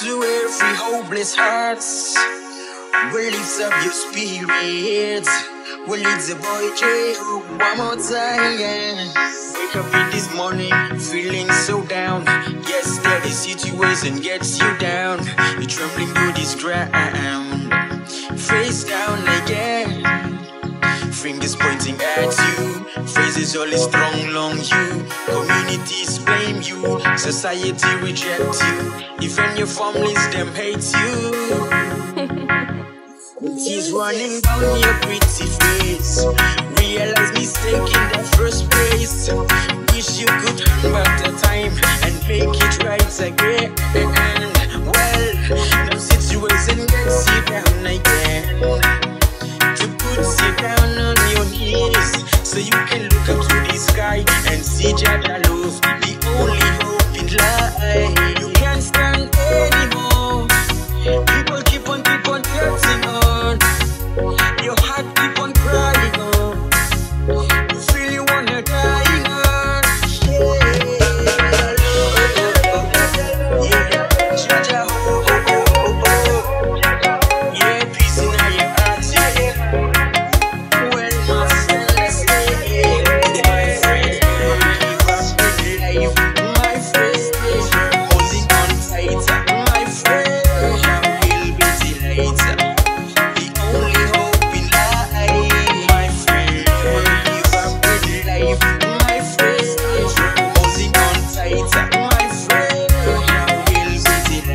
to every hopeless heart. Lift up your spirits. We'll lead the boy J one more time. Wake up in this morning, feeling so down. Yes, the situation gets you down. You're trembling to this ground. Face down again. Fingers pointing at you. Faces only strong long you. Communities blame you. Society reject you. Even your families them hate you. Tears running down your pretty face. Realize mistake in the first place. Wish you could turn back the time and make it right again. Well, no situation gets you down again. To put you down so you can look up to the sky and see Jah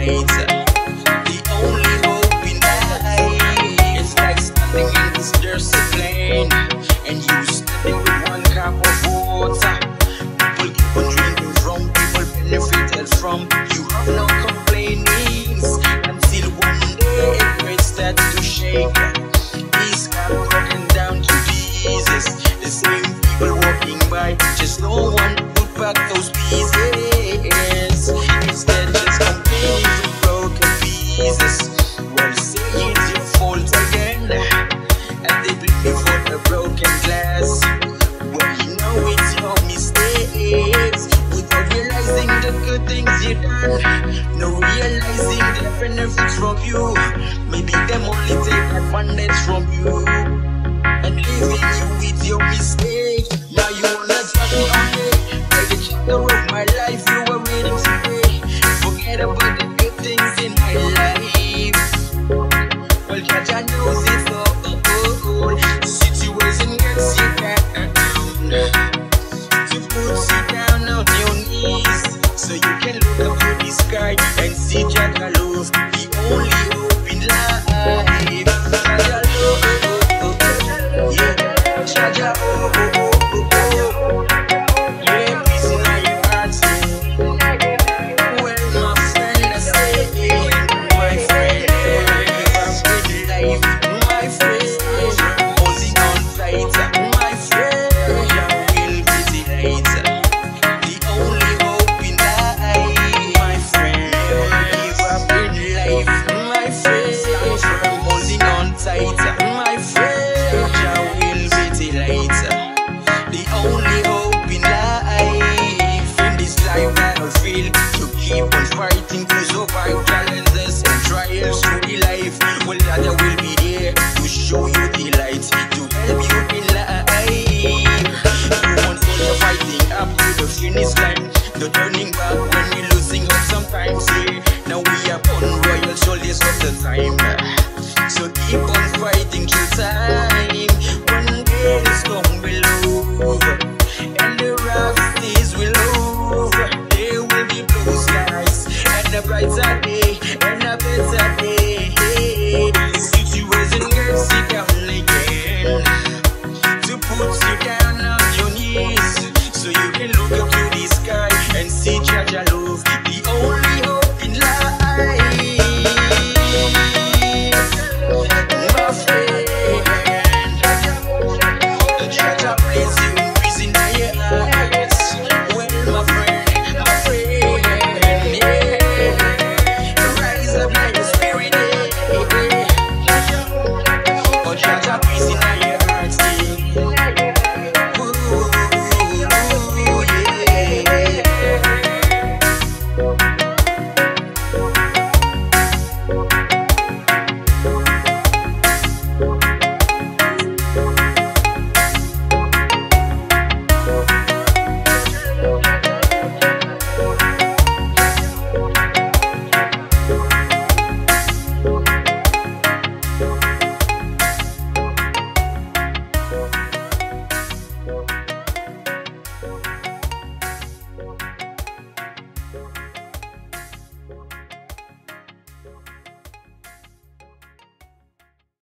delighted. The only hope in life is like standing in this dirty plane and you standing with one cup of water. People on drinking from, people benefited from. You have no complainings until one day it starts to shake. These are broken down to pieces. The same people walking by, just no one put back those pieces. No realizing the benefits from you. Maybe them only take advantage from you and leaving you with your mistake. Show you the light, to help you be. You won't follow fighting up to the finish line. No turning back when we're losing hope sometimes. Yeah. Now we are on royal shoulders of the time. So keep on fighting till time. One day the storm will